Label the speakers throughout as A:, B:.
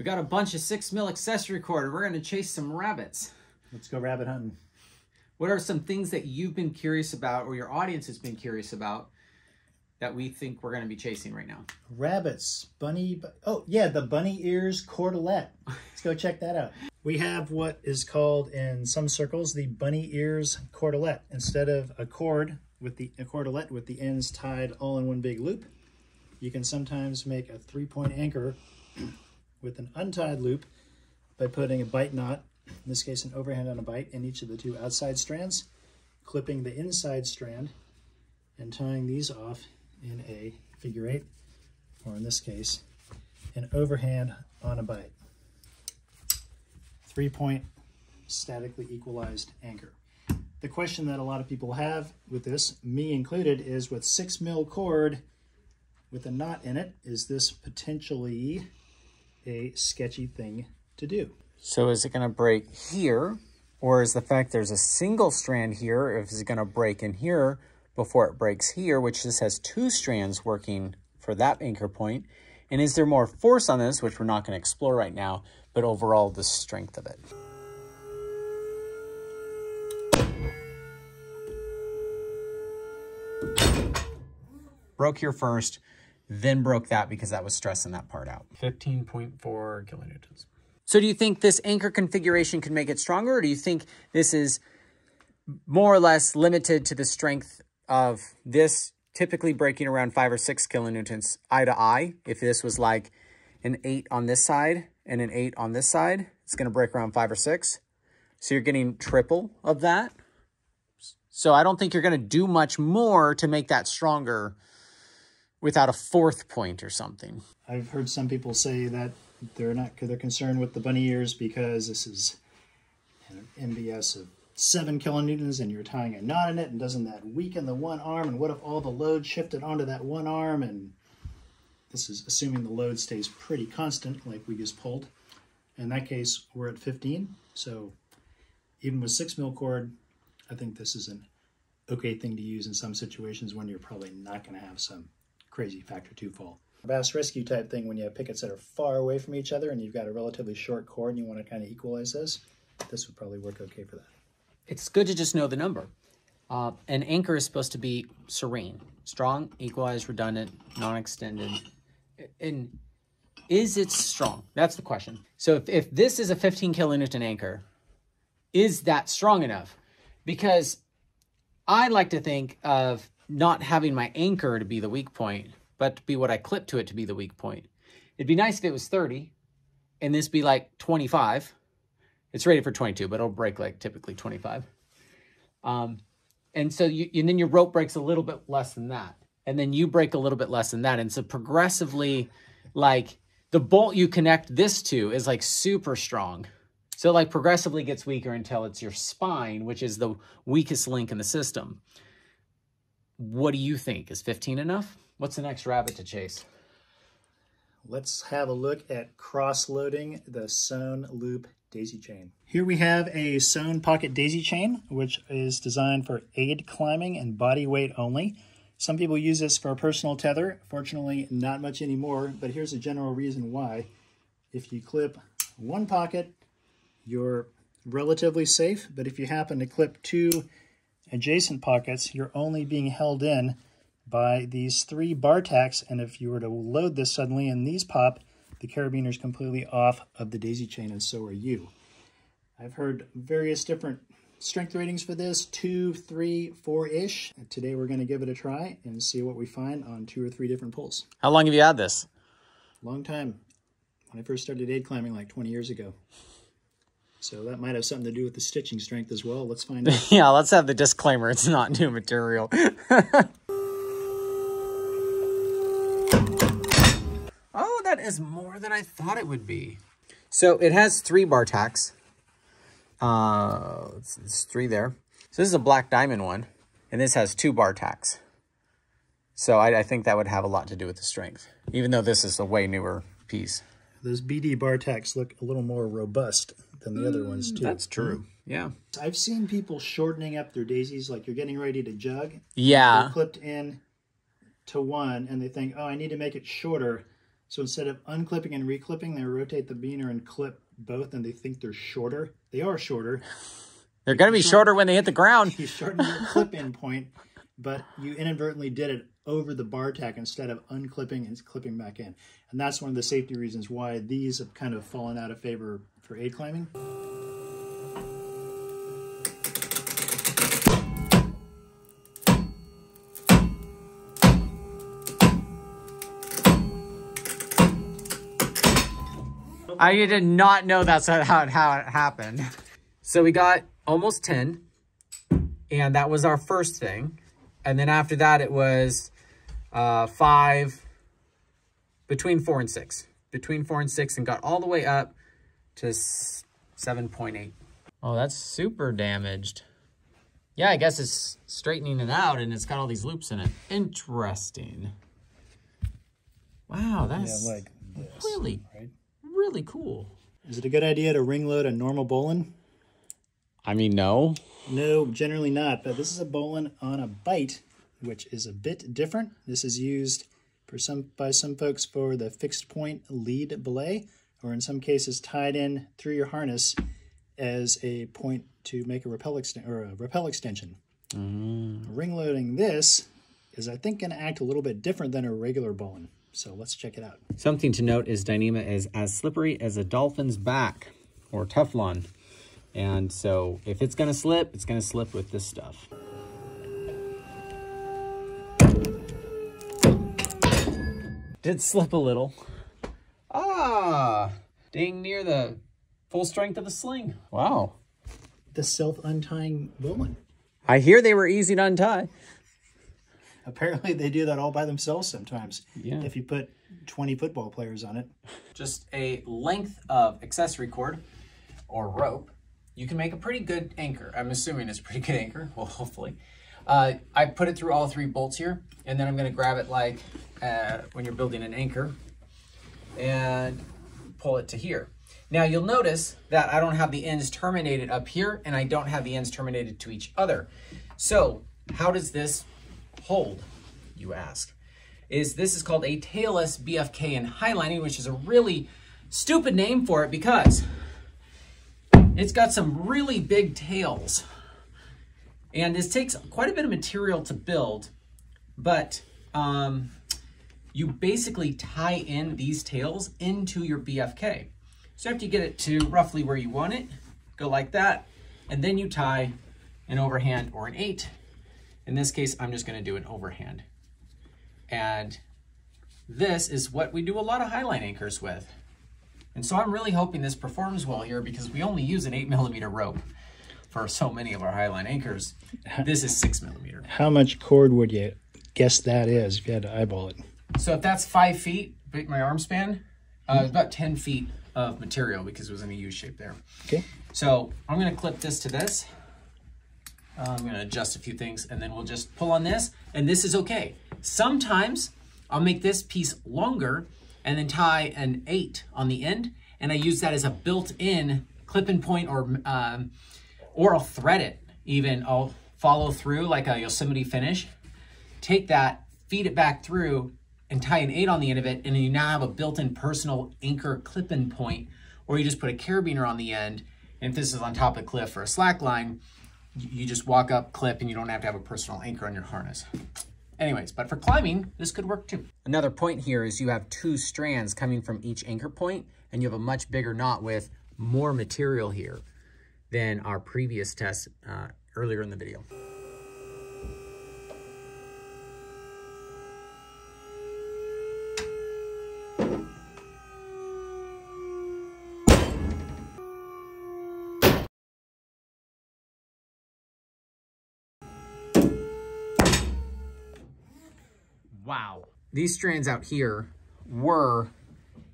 A: We got a bunch of six mil accessory cord. We're gonna chase some rabbits.
B: Let's go rabbit hunting.
A: What are some things that you've been curious about or your audience has been curious about that we think we're gonna be chasing right now?
B: Rabbits, bunny, oh yeah, the bunny ears cordelette. Let's go check that out. We have what is called in some circles the bunny ears cordelette. Instead of a cord with the a cordelette with the ends tied all in one big loop, you can sometimes make a three-point anchor with an untied loop by putting a bite knot, in this case an overhand on a bite, in each of the two outside strands, clipping the inside strand, and tying these off in a figure eight, or in this case, an overhand on a bite. Three-point statically equalized anchor. The question that a lot of people have with this, me included, is with six mil cord with a knot in it, is this potentially a sketchy thing to do?
A: So is it gonna break here? Or is the fact there's a single strand here, if it's gonna break in here before it breaks here, which this has two strands working for that anchor point? And is there more force on this, which we're not gonna explore right now, but overall the strength of it? Broke here first, then broke that because that was stressing that part out. 15.4 kilonewtons. So do you think this anchor configuration can make it stronger, or do you think this is more or less limited to the strength of this typically breaking around five or six kilonewtons eye to eye? If this was like an eight on this side and an eight on this side, it's going to break around five or six. So you're getting triple of that. So I don't think you're going to do much more to make that stronger without a fourth point or something.
B: I've heard some people say that they're not they're concerned with the bunny ears because this is an MBS of seven kilonewtons and you're tying a knot in it and doesn't that weaken the one arm and what if all the load shifted onto that one arm and this is assuming the load stays pretty constant like we just pulled. In that case we're at 15 so even with six mil cord I think this is an okay thing to use in some situations when you're probably not going to have some crazy factor two fall. Bass rescue type thing when you have pickets that are far away from each other and you've got a relatively short cord and you want to kind of equalize this, this would probably work okay for that.
A: It's good to just know the number. Uh, an anchor is supposed to be serene, strong, equalized, redundant, non-extended. And is it strong? That's the question. So if, if this is a 15 kilonewton anchor, is that strong enough? Because I like to think of not having my anchor to be the weak point, but to be what I clip to it to be the weak point. It'd be nice if it was 30 and this be like 25. It's rated for 22, but it'll break like typically 25. Um, and so you, and then your rope breaks a little bit less than that. And then you break a little bit less than that. And so progressively, like the bolt you connect this to is like super strong. So like progressively gets weaker until it's your spine, which is the weakest link in the system. What do you think? Is 15 enough? What's the next rabbit to chase?
B: Let's have a look at cross-loading the sewn loop daisy chain. Here we have a sewn pocket daisy chain, which is designed for aid climbing and body weight only. Some people use this for a personal tether. Fortunately, not much anymore, but here's a general reason why. If you clip one pocket, you're relatively safe, but if you happen to clip two adjacent pockets, you're only being held in by these three bar tacks, and if you were to load this suddenly and these pop, the carabiner is completely off of the daisy chain, and so are you. I've heard various different strength ratings for this, two, three, four-ish. Today we're going to give it a try and see what we find on two or three different pulls.
A: How long have you had this?
B: Long time. When I first started aid climbing like 20 years ago. So that might have something to do with the stitching strength as well. Let's find out.
A: yeah, let's have the disclaimer. It's not new material. oh, that is more than I thought it would be. So it has three bar tacks. Uh, it's, it's three there. So this is a black diamond one, and this has two bar tacks. So I, I think that would have a lot to do with the strength, even though this is a way newer piece.
B: Those BD bar tacks look a little more robust than the other ones too.
A: That's true. Yeah.
B: I've seen people shortening up their daisies like you're getting ready to jug.
A: Yeah.
B: They're clipped in to one and they think, oh, I need to make it shorter. So instead of unclipping and reclipping, they rotate the beaner and clip both, and they think they're shorter. They are shorter.
A: They're going to be shorter when they hit the ground.
B: You shortened your clip-in point, but you inadvertently did it over the bar tack instead of unclipping and clipping back in. And that's one of the safety reasons why these have kind of fallen out of favor for aid climbing.
A: I did not know that's how it, how it happened. So we got almost 10, and that was our first thing. And then after that, it was uh, five, between four and six. Between four and six, and got all the way up to 7.8. Oh, that's super damaged. Yeah, I guess it's straightening it out, and it's got all these loops in it. Interesting. Wow, that's
B: Yeah, like this,
A: really,
B: right?
A: really cool.
B: Is it a good idea to ring load a normal bowline?
A: I mean, no.
B: No, generally not, but this is a bowline on a bite, which is a bit different. This is used for some by some folks for the fixed point lead belay, or in some cases tied in through your harness as a point to make a rappel exten- or a rappel extension. Mm. Ring loading this is, I think, going to act a little bit different than a regular bowline. So let's check it out.
A: Something to note is Dyneema is as slippery as a dolphin's back or Teflon. And so if it's going to slip, it's going to slip with this stuff. Did slip a little. Ah, dang near the full strength of the sling. Wow.
B: The self-untying bowline.
A: I hear they were easy to untie.
B: Apparently, they do that all by themselves sometimes.
A: Yeah.
B: If you put 20 football players on it.
A: just a length of accessory cord or rope, you can make a pretty good anchor. I'm assuming it's a pretty good anchor. Well, hopefully. Uh, I put it through all three bolts here, and then I'm going to grab it like uh, when you're building an anchor and pull it to here. Now you'll notice that I don't have the ends terminated up here, and I don't have the ends terminated to each other. So how does this hold, you ask? is this is called a tailless BFK in highlining, which is a really stupid name for it because it's got some really big tails. And this takes quite a bit of material to build, but um, you basically tie in these tails into your BFK. So after you get it to roughly where you want it, go like that, and then you tie an overhand or an eight. In this case, I'm just gonna do an overhand. And this is what we do a lot of highline anchors with. And so I'm really hoping this performs well here because we only use an eight millimeter rope for so many of our highline anchors. This is six millimeter.
B: How much cord would you guess that is if you had to eyeball it?
A: So if that's five feet, my arm span, uh, about 10 feet of material because it was in a U shape there.
B: Okay.
A: So I'm gonna clip this to this. I'm gonna adjust a few things and then we'll just pull on this and this is okay. Sometimes I'll make this piece longer and then tie an eight on the end and I use that as a built-in clip-in point or, um, or I'll thread it even. I'll follow through like a Yosemite finish, take that, feed it back through and tie an eight on the end of it and you now have a built-in personal anchor clip-in point or you just put a carabiner on the end and if this is on top of the cliff or a slack line, you just walk up, clip, and you don't have to have a personal anchor on your harness. Anyways, but for climbing, this could work too. Another point here is you have two strands coming from each anchor point, and you have a much bigger knot with more material here than our previous test uh, earlier in the video. These strands out here were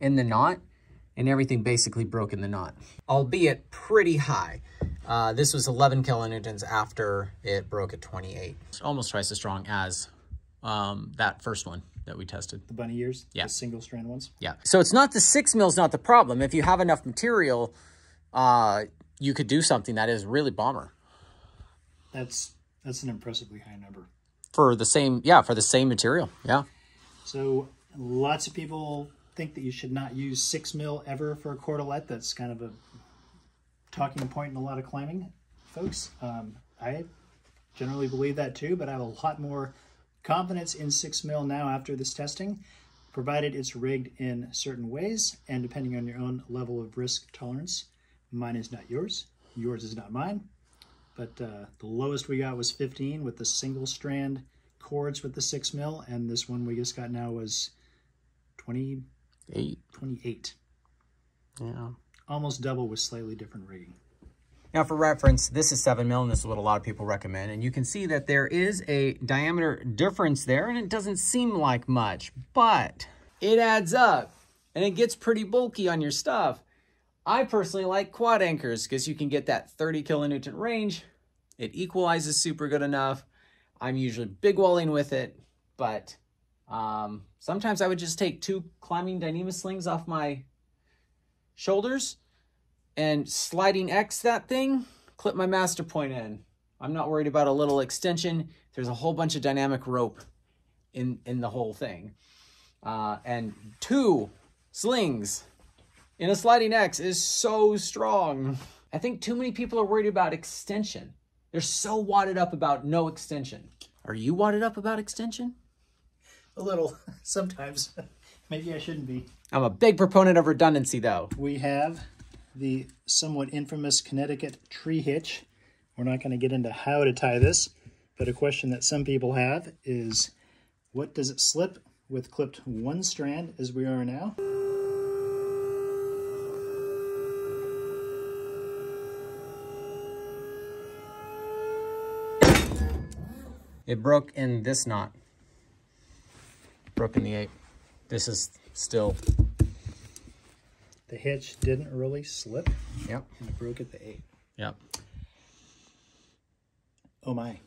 A: in the knot and everything basically broke in the knot, albeit pretty high. Uh, this was 11 kilonewtons after it broke at 28. It's almost twice as strong as um, that first one that we tested.
B: The bunny ears?
A: Yeah.
B: The single strand ones?
A: Yeah. So it's not the six mil's not the problem. If you have enough material, uh, you could do something that is really bomber
B: That's that's an impressively high number.
A: for the same, yeah, for the same material. Yeah.
B: So lots of people think that you should not use six mil ever for a cordelette. That's kind of a talking point in a lot of climbing folks. Um, I generally believe that too, but I have a lot more confidence in six mil now after this testing, provided it's rigged in certain ways and depending on your own level of risk tolerance. Mine is not yours. Yours is not mine. But uh, the lowest we got was 15 with the single strand cords with the six mil, and this one we just got now was 20,
A: Eight.
B: 28.
A: Yeah.
B: Almost double with slightly different rigging.
C: Now for reference, this is 7 mil, and this is what a lot of people recommend. And you can see that there is a diameter difference there, and it doesn't seem like much, but
A: It adds up and it gets pretty bulky on your stuff. I personally like quad anchors because you can get that 30 kilonewton range. It equalizes super good enough. I'm usually big walling with it, but um, sometimes I would just take two climbing Dyneema slings off my shoulders and sliding X that thing, clip my master point in. I'm not worried about a little extension. There's a whole bunch of dynamic rope in, in the whole thing. Uh, and two slings in a sliding X is so strong. I think too many people are worried about extension. They're so wadded up about no extension. Are you wadded up about extension?
B: A little, sometimes. Maybe I shouldn't be.
A: I'm a big proponent of redundancy though.
B: We have the somewhat infamous Connecticut tree hitch. We're not going to get into how to tie this, but a question that some people have is, what does it slip with clipped one strand as we are now?
C: It broke in this knot. Broke in the 8. This is still,
B: The hitch didn't really slip,
C: yep,
B: and it broke at the eight.
C: yep.
B: Oh my.